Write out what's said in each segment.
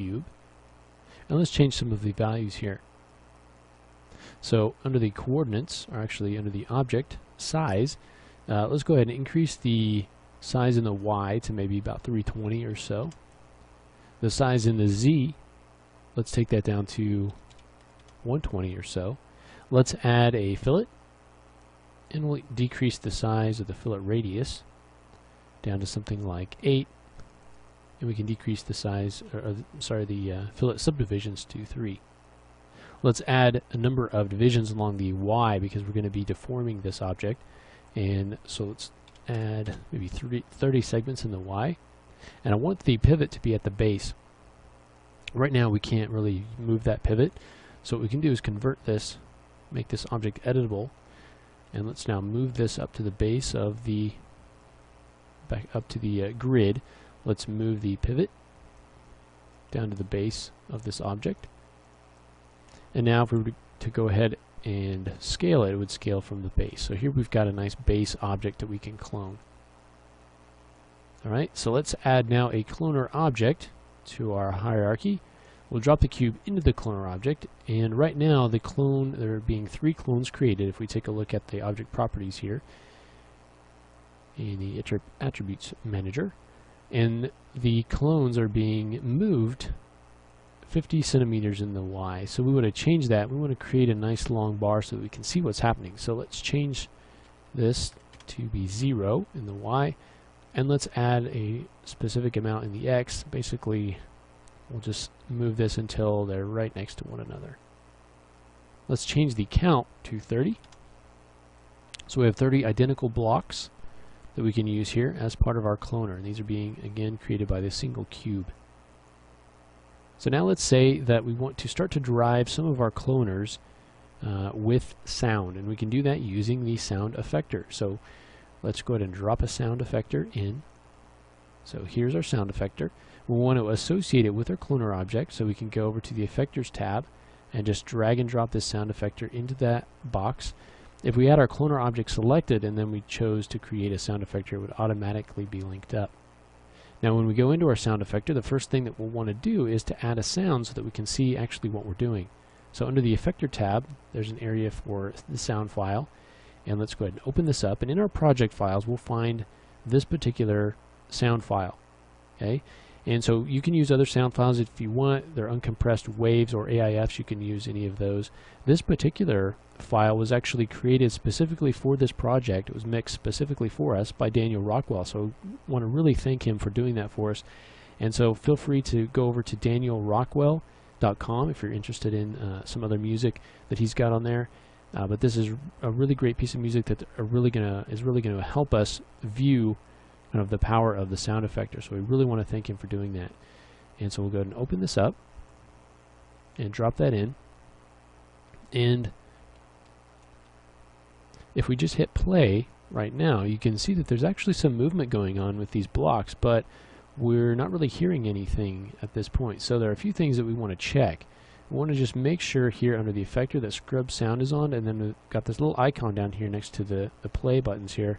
cube. And let's change some of the values here. So under the coordinates, or actually under the object size, uh, let's go ahead and increase the size in the y to maybe about 320 or so. The size in the z, let's take that down to 120 or so. Let's add a fillet, and we'll decrease the size of the fillet radius down to something like 8, and we can decrease the size, or, or sorry, the uh, fillet subdivisions to 3. Let's add a number of divisions along the y because we're going to be deforming this object. And so let's add maybe 30 segments in the y. And I want the pivot to be at the base. Right now we can't really move that pivot. So what we can do is convert this, make this object editable. And let's now move this up to the base of the, back up to the uh, grid. Let's move the pivot down to the base of this object. And now if we were to go ahead and scale it, it would scale from the base. So here we've got a nice base object that we can clone. Alright, so let's add now a cloner object to our hierarchy. We'll drop the cube into the cloner object, and right now the clone, there are being three clones created. If we take a look at the object properties here in the attributes manager, and the clones are being moved 50 centimeters in the Y. So we want to change that. We want to create a nice long bar so we can see what's happening. So let's change this to be 0 in the Y. And let's add a specific amount in the X. Basically, we'll just move this until they're right next to one another. Let's change the count to 30. So we have 30 identical blocks that we can use here as part of our cloner. And these are being, again, created by this single cube. So now let's say that we want to start to drive some of our cloners uh, with sound, and we can do that using the sound effector. So let's go ahead and drop a sound effector in. So here's our sound effector. We want to associate it with our cloner object, so we can go over to the effectors tab and just drag and drop this sound effector into that box. If we had our cloner object selected and then we chose to create a sound effector, it would automatically be linked up. Now when we go into our sound effector, the first thing that we'll want to do is to add a sound so that we can see actually what we're doing. So under the effector tab, there's an area for the sound file. And let's go ahead and open this up. And in our project files, we'll find this particular sound file. Okay, and so you can use other sound files if you want. They're uncompressed waves or AIFs. You can use any of those. This particular file was actually created specifically for this project. It was mixed specifically for us by Daniel Rockwell. So I want to really thank him for doing that for us. And so feel free to go over to danielrockwell.com if you're interested in uh, some other music that he's got on there. Uh, but this is a really great piece of music that are really gonna is really gonna help us view kind of the power of the sound effector. So we really want to thank him for doing that. And so we'll go ahead and open this up and drop that in. And if we just hit play right now, you can see that there's actually some movement going on with these blocks, but we're not really hearing anything at this point. So there are a few things that we want to check. We want to just make sure here under the effector that scrub sound is on, and then we've got this little icon down here next to the, the play buttons here,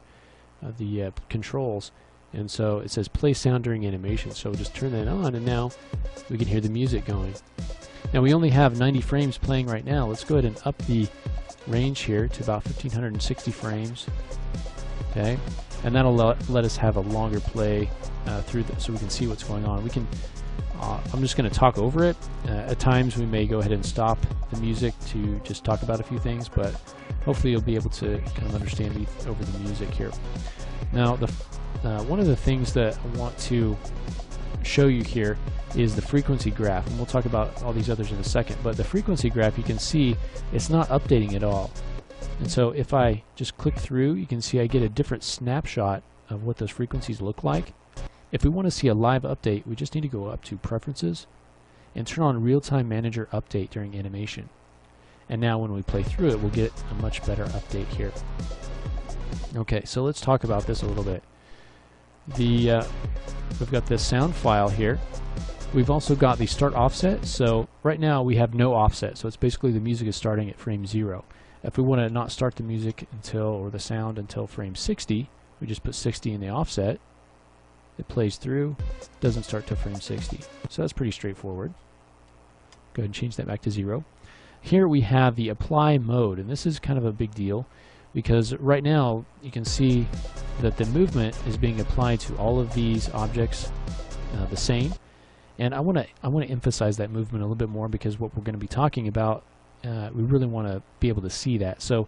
uh, the uh, controls. And so it says play sound during animation. So we'll just turn that on, and now we can hear the music going. Now we only have 90 frames playing right now. Let's go ahead and up the range here to about 1560 frames. Okay, and that'll let, let us have a longer play uh, through this so we can see what's going on. We can. Uh, I'm just going to talk over it. Uh, at times we may go ahead and stop the music to just talk about a few things, but hopefully you'll be able to kind of understand me over the music here. Now, the uh, one of the things that I want to show you here is the frequency graph, and we'll talk about all these others in a second, but the frequency graph, you can see it's not updating at all. And so if I just click through, you can see I get a different snapshot of what those frequencies look like. If we want to see a live update, we just need to go up to Preferences and turn on Real-Time Manager Update during animation. And now when we play through it, we'll get a much better update here. Okay, so let's talk about this a little bit. The uh, We've got this sound file here. We've also got the start offset. So right now we have no offset. So it's basically the music is starting at frame zero. If we want to not start the music until, or the sound until frame 60, we just put 60 in the offset. it plays through, doesn't start till frame 60. So that's pretty straightforward. Go ahead and change that back to zero. Here we have the apply mode, and this is kind of a big deal because right now you can see that the movement is being applied to all of these objects uh, the same. And I want to I want to emphasize that movement a little bit more because what we're going to be talking about, uh, we really want to be able to see that. So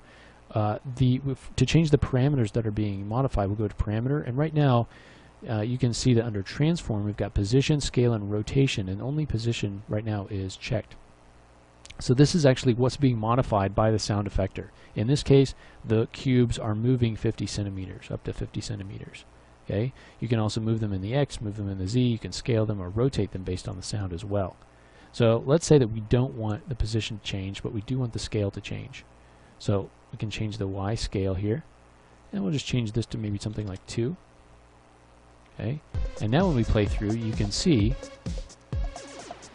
uh, the to change the parameters that are being modified, we'll go to parameter, and right now uh, you can see that under transform we've got position, scale, and rotation, and only position right now is checked. So this is actually what's being modified by the sound effector. In this case, the cubes are moving 50 centimeters, up to 50 centimeters. Okay, You can also move them in the X, move them in the Z, you can scale them or rotate them based on the sound as well. So let's say that we don't want the position to change, but we do want the scale to change. So we can change the Y scale here, and we'll just change this to maybe something like 2. Okay, and now when we play through, you can see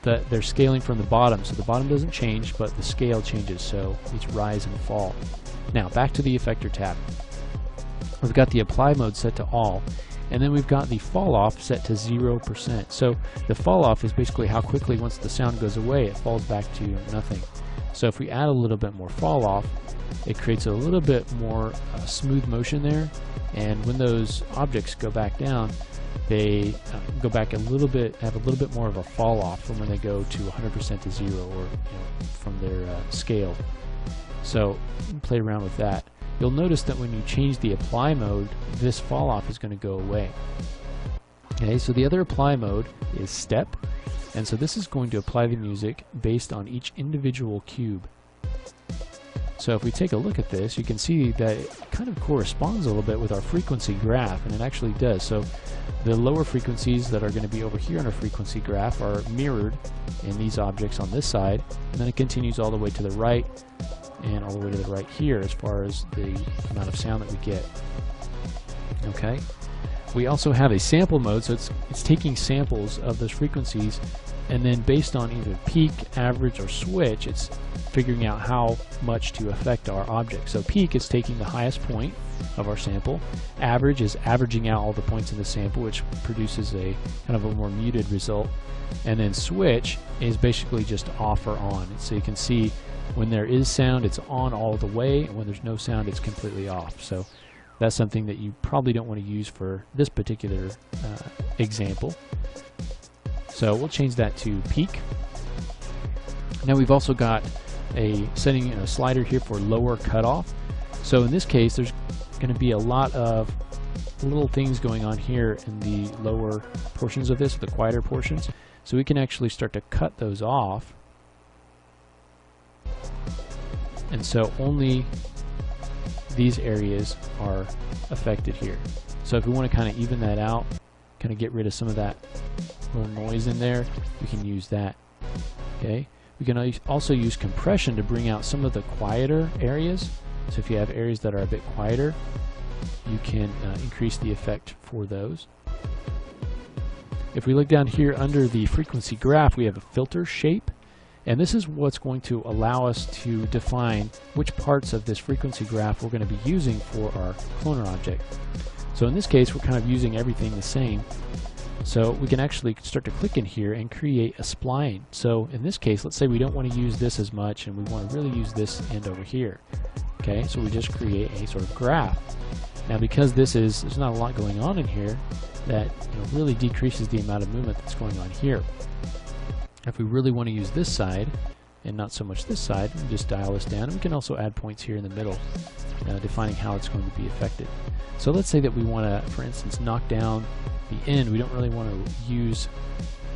that they're scaling from the bottom. So the bottom doesn't change, but the scale changes, so it's rise and fall. Now, back to the effector tab. We've got the apply mode set to all, and then we've got the fall off set to 0%. So the fall off is basically how quickly once the sound goes away, it falls back to nothing. So if we add a little bit more fall off, it creates a little bit more uh, smooth motion there, and when those objects go back down, they uh, go back a little bit, have a little bit more of a fall off from when they go to 100% to zero or you know, from their uh, scale. So play around with that. You'll notice that when you change the apply mode, this fall off is going to go away. Okay, so the other apply mode is step, and so this is going to apply the music based on each individual cube. So if we take a look at this, you can see that it kind of corresponds a little bit with our frequency graph, and it actually does. So the lower frequencies that are going to be over here on our frequency graph are mirrored in these objects on this side, and then it continues all the way to the right and all the way to the right here as far as the amount of sound that we get. Okay. We also have a sample mode, so it's, it's taking samples of those frequencies and then based on either peak, average, or switch, it's figuring out how much to affect our object. So peak is taking the highest point of our sample. Average is averaging out all the points in the sample, which produces a kind of a more muted result. And then switch is basically just off or on. So you can see when there is sound, it's on all the way, and when there's no sound, it's completely off. So that's something that you probably don't want to use for this particular uh, example. So we'll change that to peak. Now we've also got a setting a slider here for lower cutoff. So in this case, there's going to be a lot of little things going on here in the lower portions of this, the quieter portions. So we can actually start to cut those off. And so only these areas are affected here. So if we want to kind of even that out, kind of get rid of some of that little noise in there, we can use that. Okay. We can also use compression to bring out some of the quieter areas. So if you have areas that are a bit quieter, you can uh, increase the effect for those. If we look down here under the frequency graph, we have a filter shape. And this is what's going to allow us to define which parts of this frequency graph we're going to be using for our cloner object. So in this case, we're kind of using everything the same. So we can actually start to click in here and create a spline. So in this case, let's say we don't want to use this as much and we want to really use this end over here. Okay, so we just create a sort of graph. Now because this is, there's not a lot going on in here, that you know, really decreases the amount of movement that's going on here. If we really want to use this side, and not so much this side, just dial this down. And we can also add points here in the middle, uh, defining how it's going to be affected. So let's say that we want to, for instance, knock down the end. We don't really want to use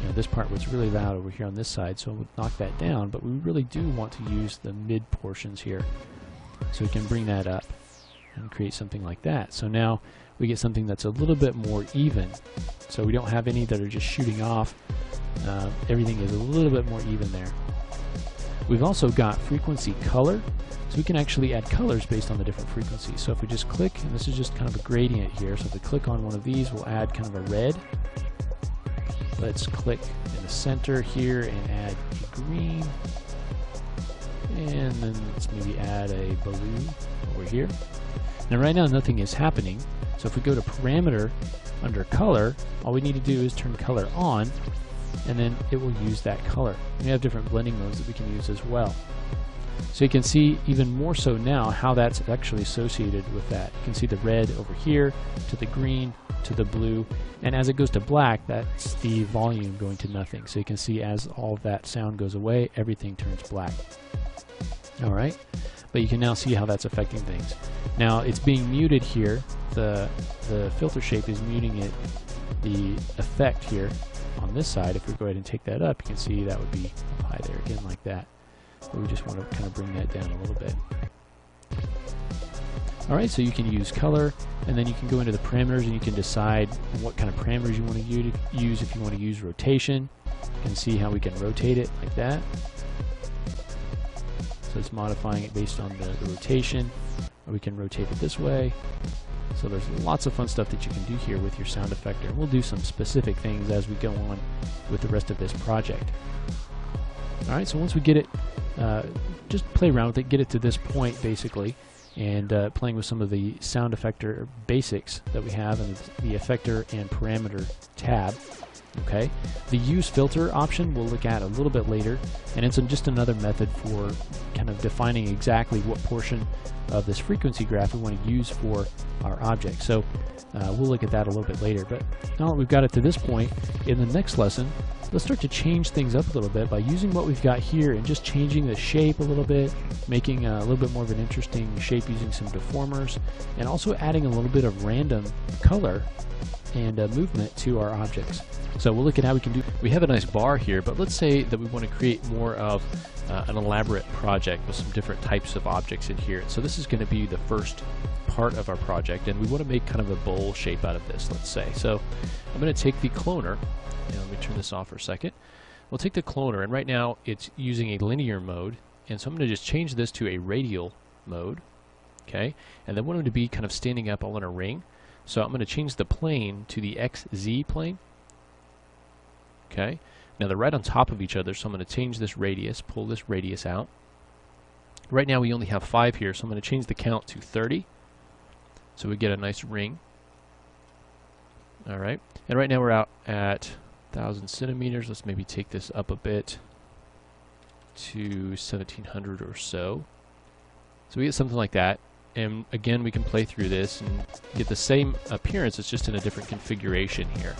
you know, this part was really loud over here on this side, so we'll knock that down, but we really do want to use the mid portions here. So we can bring that up and create something like that. So now we get something that's a little bit more even. So we don't have any that are just shooting off. Uh, everything is a little bit more even there. We've also got frequency color, so we can actually add colors based on the different frequencies. So if we just click, and this is just kind of a gradient here, so if we click on one of these, we'll add kind of a red. Let's click in the center here and add a green. And then let's maybe add a blue over here. Now right now nothing is happening, so if we go to parameter under color, all we need to do is turn color on, and then it will use that color. We have different blending modes that we can use as well. So you can see even more so now how that's actually associated with that. You can see the red over here to the green to the blue and as it goes to black that's the volume going to nothing. So you can see as all that sound goes away everything turns black. Alright, but you can now see how that's affecting things. Now it's being muted here, the, the filter shape is muting it, the effect here on this side. If we go ahead and take that up you can see that would be high there again like that. But we just want to kind of bring that down a little bit. Alright, so you can use color, and then you can go into the parameters and you can decide what kind of parameters you want to use. If you want to use rotation, you can see how we can rotate it like that. So it's modifying it based on the, the rotation, we can rotate it this way. So there's lots of fun stuff that you can do here with your sound effector. We'll do some specific things as we go on with the rest of this project. Alright, so once we get it, uh, just play around with it, get it to this point basically, and uh, playing with some of the sound effector basics that we have in the effector and parameter tab. Okay, the use filter option we'll look at a little bit later, and it's just another method for kind of defining exactly what portion of this frequency graph we want to use for our object. So uh, we'll look at that a little bit later. But now that we've got it to this point, in the next lesson, let's start to change things up a little bit by using what we've got here and just changing the shape a little bit, making a little bit more of an interesting shape using some deformers, and also adding a little bit of random color and uh, movement to our objects. So we'll look at how we can do. We have a nice bar here, but let's say that we want to create more of uh, an elaborate project with some different types of objects in here. So this is going to be the first part of our project, and we want to make kind of a bowl shape out of this, let's say. So I'm going to take the cloner, and let me turn this off for a second. We'll take the cloner, and right now it's using a linear mode, and so I'm going to just change this to a radial mode, okay? And then want them to be kind of standing up all in a ring. So I'm going to change the plane to the XZ plane, okay? Now they're right on top of each other, so I'm going to change this radius, pull this radius out. Right now we only have 5 here, so I'm going to change the count to 30. So we get a nice ring. Alright, and right now we're out at 1,000 centimeters. Let's maybe take this up a bit to 1,700 or so. So we get something like that. And again, we can play through this and get the same appearance, it's just in a different configuration here.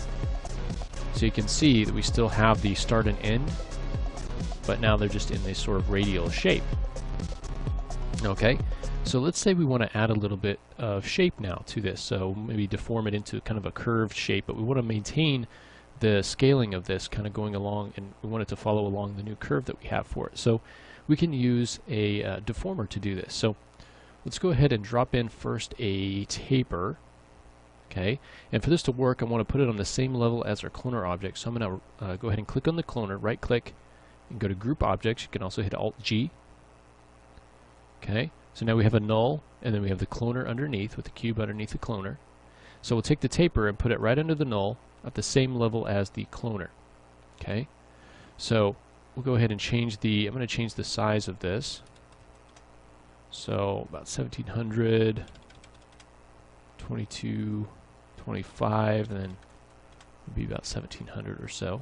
So you can see that we still have the start and end, but now they're just in this sort of radial shape. Okay, so let's say we want to add a little bit of shape now to this. So maybe deform it into kind of a curved shape, but we want to maintain the scaling of this kind of going along and we want it to follow along the new curve that we have for it. So we can use a uh, deformer to do this. So let's go ahead and drop in first a taper. Okay, and for this to work, I want to put it on the same level as our cloner object. So I'm going to uh, go ahead and click on the cloner, right click, and go to Group Objects. You can also hit Alt G. Okay, so now we have a null, and then we have the cloner underneath with the cube underneath the cloner. So we'll take the taper and put it right under the null at the same level as the cloner. Okay, so we'll go ahead and change the, I'm going to change the size of this. So about 1700, 22, 25, and then be about 1700 or so.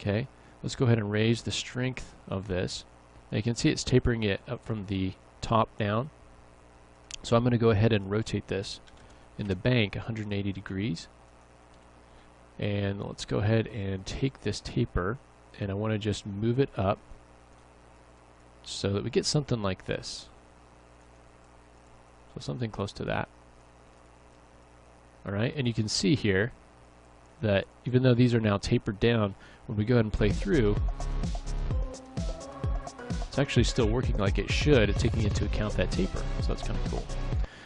Okay, let's go ahead and raise the strength of this. Now you can see it's tapering it up from the top down. So I'm going to go ahead and rotate this in the bank 180 degrees. And let's go ahead and take this taper and I want to just move it up so that we get something like this. So something close to that. Alright, and you can see here that even though these are now tapered down, when we go ahead and play through, it's actually still working like it should, taking into account that taper. So that's kind of cool.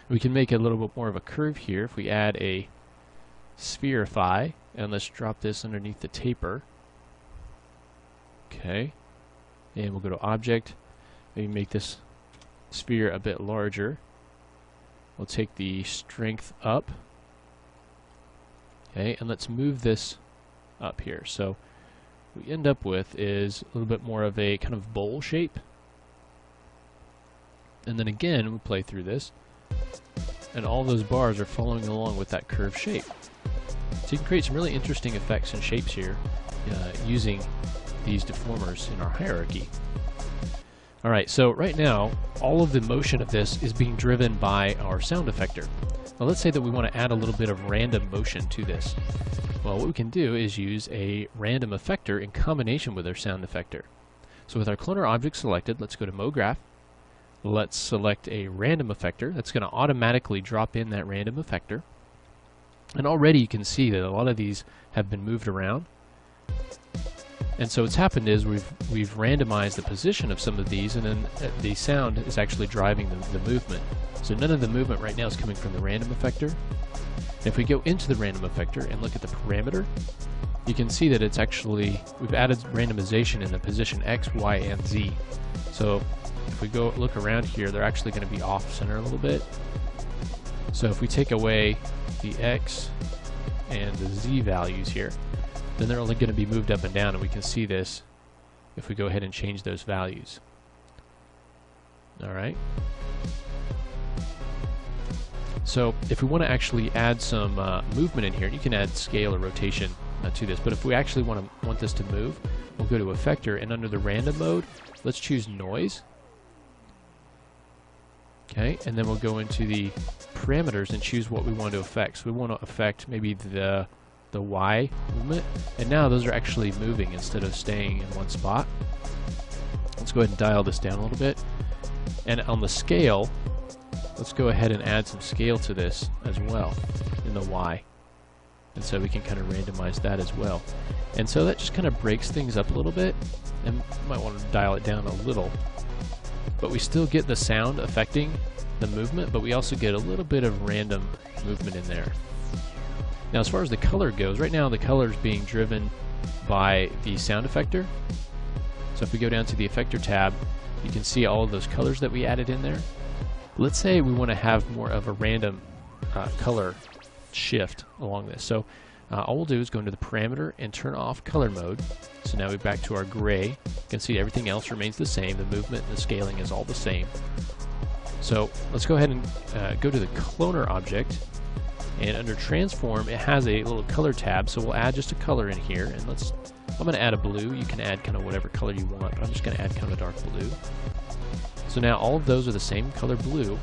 We can make a little bit more of a curve here if we add a spherify, and let's drop this underneath the taper. Okay, and we'll go to Object, maybe make this sphere a bit larger. We'll take the strength up. Okay, and let's move this up here. So we end up with is a little bit more of a kind of bowl shape. And then again, we play through this. and all those bars are following along with that curved shape. So you can create some really interesting effects and shapes here uh, using these deformers in our hierarchy. Alright, so right now, all of the motion of this is being driven by our sound effector. Now let's say that we want to add a little bit of random motion to this. Well, what we can do is use a random effector in combination with our sound effector. So with our cloner object selected, let's go to MoGraph. Let's select a random effector. That's going to automatically drop in that random effector. And already you can see that a lot of these have been moved around. And so what's happened is we've we've randomized the position of some of these, and then uh, the sound is actually driving the, the movement. So none of the movement right now is coming from the random effector. If we go into the random effector and look at the parameter, you can see that it's actually, we've added randomization in the position X, Y, and Z. So if we go look around here, they're actually going to be off center a little bit. So if we take away the X and the Z values here, then they're only going to be moved up and down, and we can see this if we go ahead and change those values. Alright. So if we want to actually add some uh, movement in here, you can add scale or rotation uh, to this, but if we actually want to want this to move, we'll go to Effector, and under the random mode, let's choose Noise. Okay, and then we'll go into the parameters and choose what we want to affect. So we want to affect maybe the the Y movement, and now those are actually moving instead of staying in one spot. Let's go ahead and dial this down a little bit. And on the scale, let's go ahead and add some scale to this as well in the Y. And so we can kind of randomize that as well. And so that just kind of breaks things up a little bit, and might want to dial it down a little. But we still get the sound affecting the movement, but we also get a little bit of random movement in there. Now as far as the color goes, right now the color is being driven by the sound effector. So if we go down to the effector tab, you can see all of those colors that we added in there. Let's say we want to have more of a random uh, color shift along this. So uh, all we'll do is go into the parameter and turn off color mode. So now we're back to our gray. You can see everything else remains the same. The movement and the scaling is all the same. So let's go ahead and uh, go to the cloner object and under transform, it has a little color tab, so we'll add just a color in here. And let's, I'm going to add a blue. You can add kind of whatever color you want, but I'm just going to add kind of a dark blue. So now all of those are the same color blue.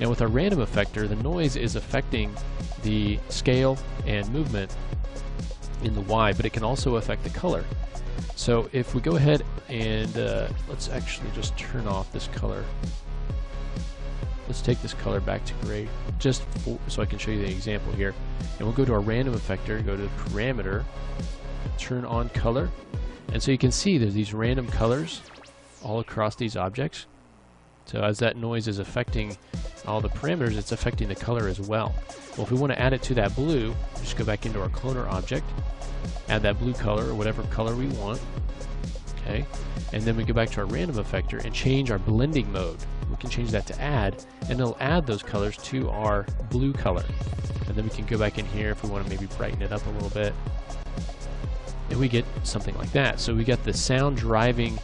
And with our random effector, the noise is affecting the scale and movement in the Y, but it can also affect the color. So if we go ahead and uh, let's actually just turn off this color Let's take this color back to gray just for, so I can show you the example here. And we'll go to our random effector, go to the parameter, turn on color. And so you can see there's these random colors all across these objects. So as that noise is affecting all the parameters, it's affecting the color as well. Well, if we want to add it to that blue, just go back into our cloner object, add that blue color or whatever color we want. Okay, and then we go back to our random effector and change our blending mode can change that to add, and it'll add those colors to our blue color. And then we can go back in here if we want to maybe brighten it up a little bit. And we get something like that. So we got the sound driving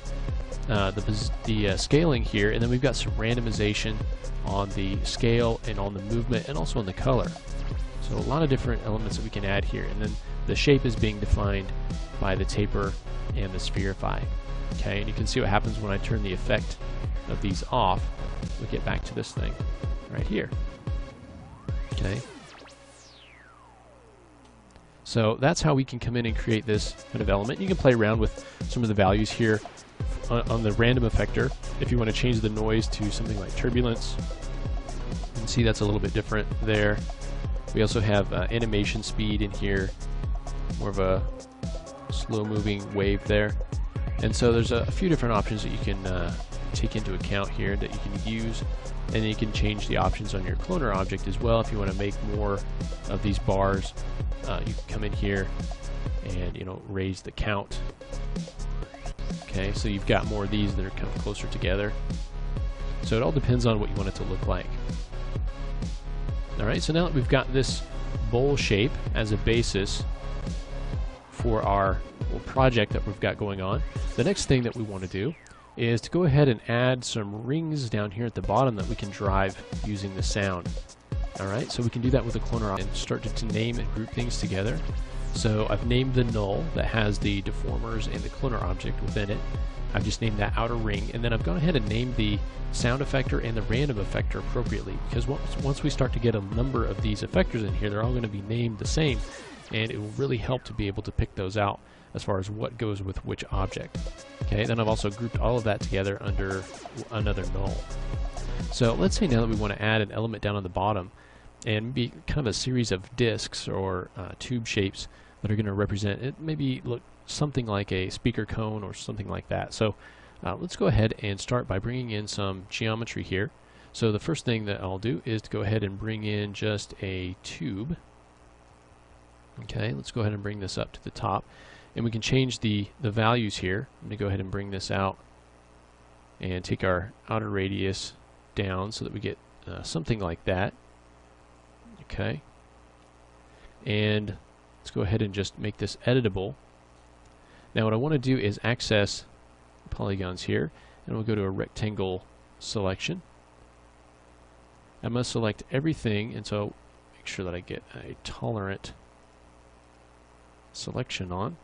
uh, the, the uh, scaling here, and then we've got some randomization on the scale and on the movement and also on the color. So a lot of different elements that we can add here. And then the shape is being defined by the taper and the spherify. Okay, and you can see what happens when I turn the effect of these off, we get back to this thing right here. Okay. So that's how we can come in and create this kind of element. You can play around with some of the values here on, on the random effector. If you want to change the noise to something like turbulence, you can see that's a little bit different there. We also have uh, animation speed in here, more of a slow moving wave there. And so there's a, a few different options that you can uh, take into account here that you can use and then you can change the options on your cloner object as well. If you want to make more of these bars uh, you can come in here and you know raise the count. Okay so you've got more of these that are kind of closer together. So it all depends on what you want it to look like. Alright so now that we've got this bowl shape as a basis for our project that we've got going on the next thing that we want to do is to go ahead and add some rings down here at the bottom that we can drive using the sound. All right, so we can do that with a cloner and start to, to name and group things together. So I've named the null that has the deformers and the cloner object within it. I've just named that outer ring, and then I've gone ahead and named the sound effector and the random effector appropriately, because once, once we start to get a number of these effectors in here, they're all going to be named the same, and it will really help to be able to pick those out as far as what goes with which object. Okay, then I've also grouped all of that together under another null. So let's say now that we want to add an element down on the bottom, and be kind of a series of disks or uh, tube shapes that are going to represent it maybe look something like a speaker cone or something like that. So uh, let's go ahead and start by bringing in some geometry here. So the first thing that I'll do is to go ahead and bring in just a tube. Okay, let's go ahead and bring this up to the top. And we can change the, the values here. I'm going to go ahead and bring this out and take our outer radius down so that we get uh, something like that. Okay. And let's go ahead and just make this editable. Now what I want to do is access polygons here and we'll go to a rectangle selection. I must select everything and so make sure that I get a tolerant selection on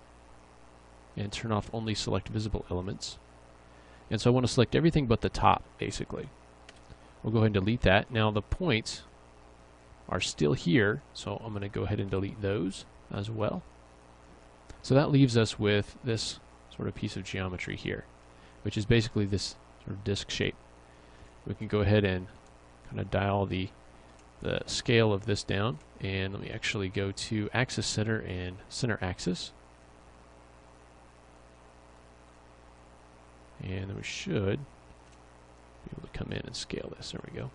and turn off only select visible elements. And so I want to select everything but the top basically. We'll go ahead and delete that. Now the points are still here so I'm going to go ahead and delete those as well. So that leaves us with this sort of piece of geometry here, which is basically this sort of disc shape. We can go ahead and kind of dial the the scale of this down and let me actually go to axis center and center axis and then we should be able to come in and scale this there we go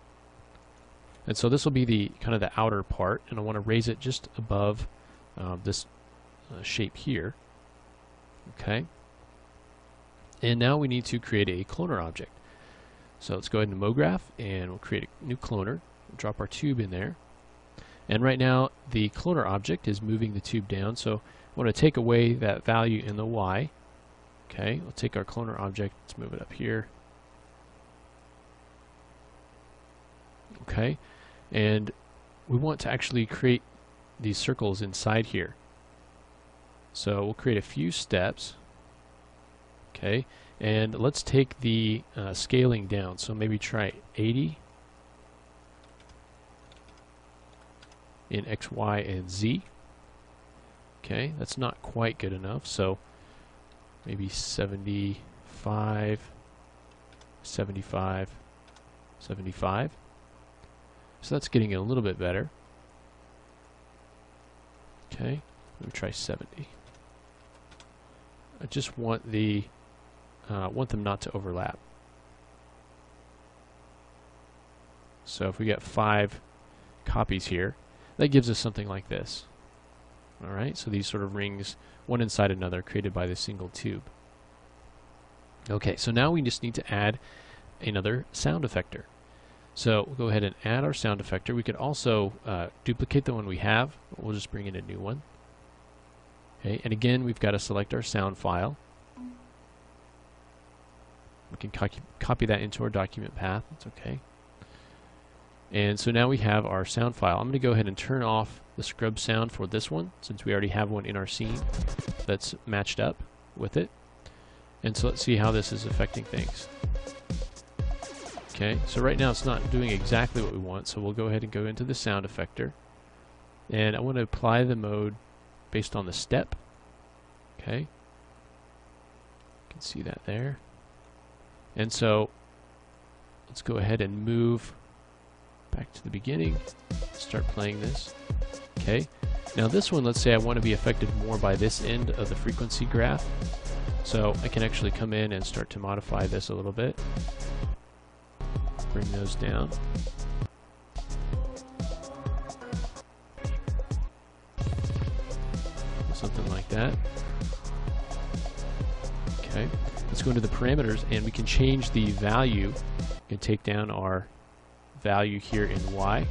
and so this will be the kind of the outer part and I want to raise it just above uh, this uh, shape here. Okay. And now we need to create a cloner object. So let's go ahead and MoGraph and we'll create a new cloner. We'll drop our tube in there. And right now the cloner object is moving the tube down. So I want to take away that value in the Y. Okay, we'll take our cloner object, let's move it up here. Okay, and we want to actually create these circles inside here. So we'll create a few steps. Okay, and let's take the uh, scaling down. So maybe try 80 in X, Y, and Z. Okay, that's not quite good enough. So maybe 75, 75, 75. So that's getting a little bit better. Okay, let me try 70. I just want the uh, want them not to overlap. So if we get five copies here, that gives us something like this. Alright, so these sort of rings, one inside another, created by the single tube. Okay, so now we just need to add another sound effector. So we'll go ahead and add our sound effector. We could also uh, duplicate the one we have. We'll just bring in a new one. Okay, and again, we've got to select our sound file. We can co copy that into our document path. That's okay. And so now we have our sound file. I'm going to go ahead and turn off the scrub sound for this one, since we already have one in our scene that's matched up with it. And so let's see how this is affecting things. Okay, so right now it's not doing exactly what we want, so we'll go ahead and go into the sound effector. And I want to apply the mode based on the step. Okay. You can see that there. And so let's go ahead and move back to the beginning. Start playing this. Okay. Now this one, let's say I want to be affected more by this end of the frequency graph. So I can actually come in and start to modify this a little bit. Bring those down. something like that. Okay, let's go into the parameters and we can change the value. We can take down our value here in Y.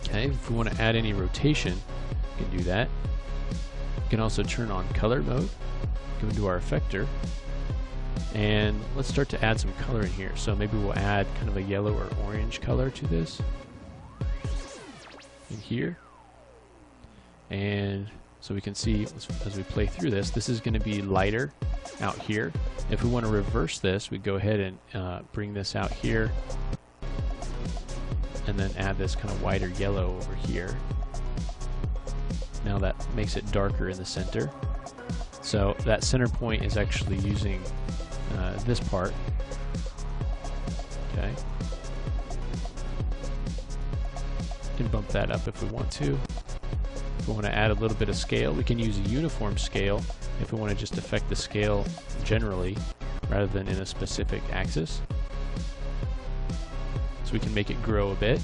Okay, if we want to add any rotation, we can do that. We can also turn on color mode, go into our effector, And let's start to add some color in here. So maybe we'll add kind of a yellow or orange color to this. In here. And so we can see as, we play through this, this is going to be lighter out here. If we want to reverse this, we go ahead and uh, bring this out here and then add this kind of whiter yellow over here. Now that makes it darker in the center. So that center point is actually using uh, this part. Okay. can bump that up if we want to. We want to add a little bit of scale, we can use a uniform scale if we want to just affect the scale generally rather than in a specific axis. So we can make it grow a bit.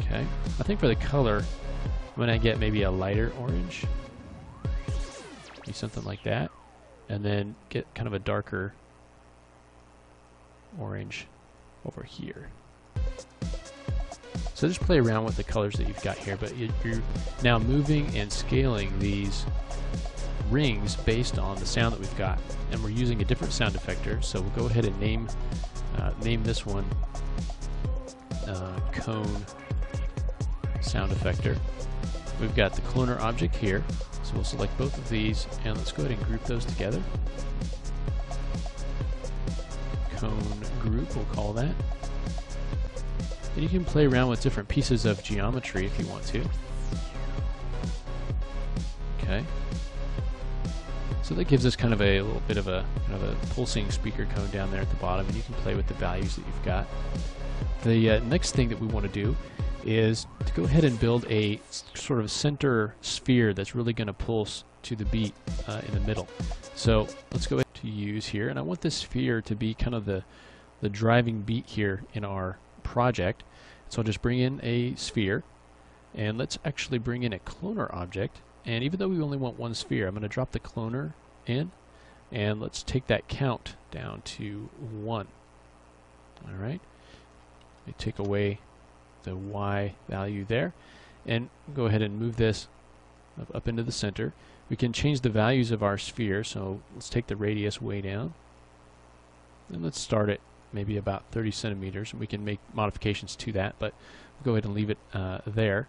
Okay. I think for the color, I'm going to get maybe a lighter orange. Maybe something like that. And then get kind of a darker orange over here. So just play around with the colors that you've got here, but you're now moving and scaling these rings based on the sound that we've got. And we're using a different sound effector, so we'll go ahead and name uh, name this one uh, cone sound effector. We've got the cloner object here, so we'll select both of these and let's go ahead and group those together. Cone group, we'll call that. And you can play around with different pieces of geometry if you want to. Okay. So that gives us kind of a, little bit of a kind of a pulsing speaker cone down there at the bottom, and you can play with the values that you've got. The uh, next thing that we want to do is to go ahead and build a sort of center sphere that's really going to pulse to the beat uh, in the middle. So let's go ahead to use here, and I want this sphere to be kind of the the driving beat here in our project. So I'll just bring in a sphere and let's actually bring in a cloner object. And even though we only want one sphere, I'm going to drop the cloner in and let's take that count down to 1. Alright, let me take away the Y value there and go ahead and move this up into the center. We can change the values of our sphere, so let's take the radius way down and let's start it maybe about 30 centimeters, and we can make modifications to that, but we'll go ahead and leave it uh, there.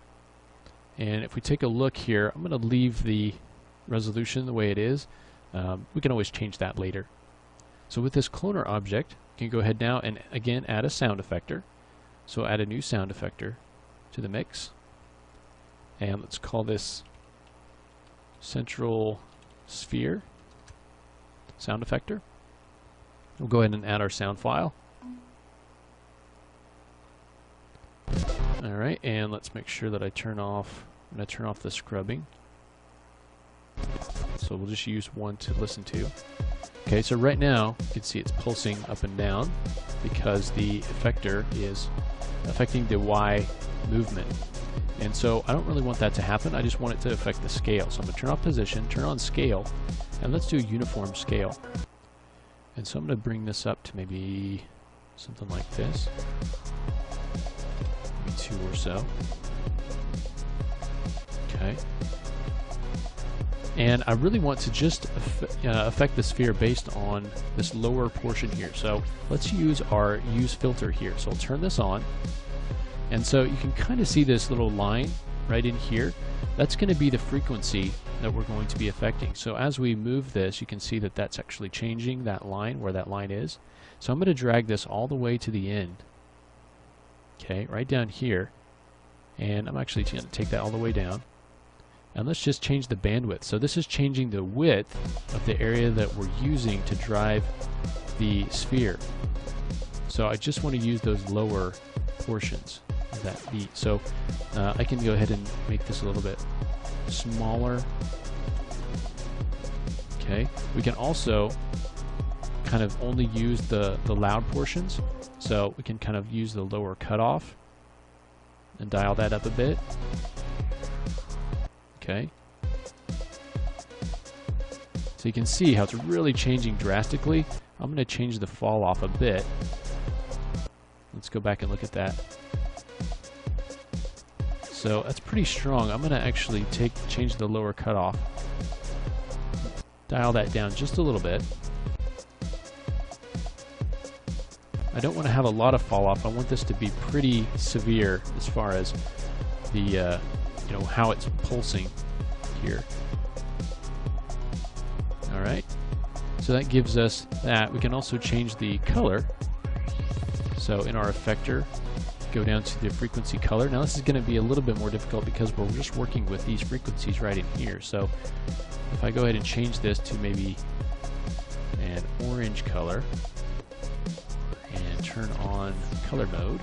And if we take a look here, I'm going to leave the resolution the way it is. Um, we can always change that later. So with this cloner object, you can go ahead now and again add a sound effector. So add a new sound effector to the mix. And let's call this central sphere sound effector. We'll go ahead and add our sound file. Alright, and let's make sure that I turn off, I'm to turn off the scrubbing. So we'll just use one to listen to. Okay, so right now, you can see it's pulsing up and down because the effector is affecting the Y movement. And so I don't really want that to happen, I just want it to affect the scale. So I'm going to turn off position, turn on scale, and let's do uniform scale. And so I'm going to bring this up to maybe something like this. Maybe two or so. Okay. And I really want to just uh, affect the sphere based on this lower portion here. So let's use our use filter here. So I'll turn this on. And so you can kind of see this little line right in here. That's going to be the frequency that we're going to be affecting. So as we move this, you can see that that's actually changing that line, where that line is. So I'm going to drag this all the way to the end. Okay, right down here. And I'm actually going to take that all the way down. And let's just change the bandwidth. So this is changing the width of the area that we're using to drive the sphere. So I just want to use those lower portions of that beat. So uh, I can go ahead and make this a little bit smaller. Okay, we can also kind of only use the, the loud portions. So we can kind of use the lower cutoff and dial that up a bit. Okay. So you can see how it's really changing drastically. I'm going to change the fall off a bit. Let's go back and look at that. So that's pretty strong. I'm going to actually take change the lower cutoff dial that down just a little bit. I don't want to have a lot of fall off. I want this to be pretty severe as far as the, uh, you know, how it's pulsing here. All right. So that gives us that. We can also change the color. So in our effector, go down to the frequency color. Now this is going to be a little bit more difficult because we're just working with these frequencies right in here. So if I go ahead and change this to maybe an orange color and turn on color mode,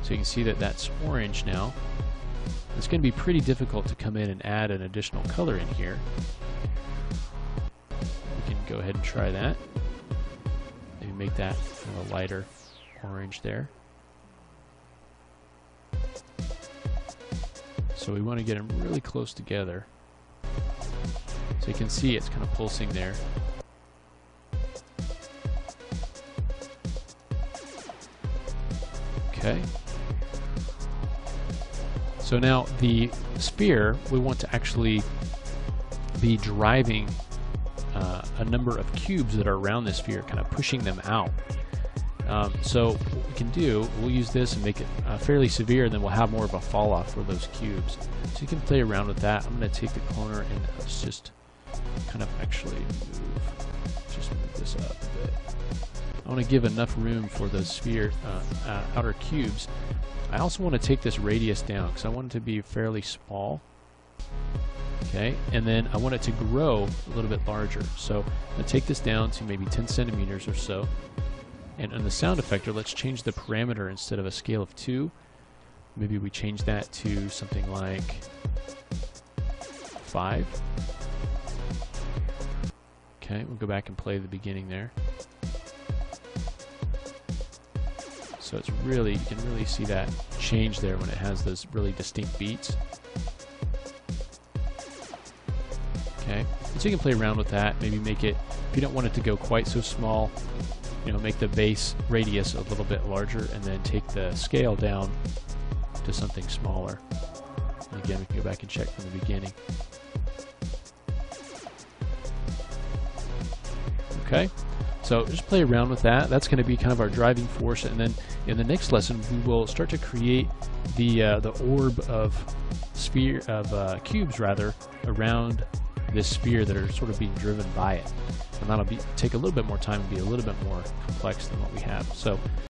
so you can see that that's orange now. It's going to be pretty difficult to come in and add an additional color in here. We can go ahead and try that. Maybe make that a lighter orange there. So we want to get them really close together. So you can see it's kind of pulsing there. Okay. So now the sphere, we want to actually be driving uh, a number of cubes that are around this sphere, kind of pushing them out. Um, so we can do, we'll use this and make it uh, fairly severe, and then we'll have more of a fall off for those cubes. So you can play around with that. I'm going to take the cloner and let's just kind of actually move, just move this up a bit. I want to give enough room for those sphere uh, uh, outer cubes. I also want to take this radius down because I want it to be fairly small. Okay, and then I want it to grow a little bit larger. So to take this down to maybe 10 centimeters or so. And on the sound effector, let's change the parameter instead of a scale of 2. Maybe we change that to something like 5. Okay, we'll go back and play the beginning there. So it's really, you can really see that change there when it has those really distinct beats. Okay, so you can play around with that, maybe make it, if you don't want it to go quite so small, you know, make the base radius a little bit larger and then take the scale down to something smaller. And again, we can go back and check from the beginning. Okay, so just play around with that. That's going to be kind of our driving force. And then in the next lesson, we will start to create the uh, the orb of sphere of uh, cubes rather around this sphere that are sort of being driven by it. And that'll be take a little bit more time and be a little bit more complex than what we have. So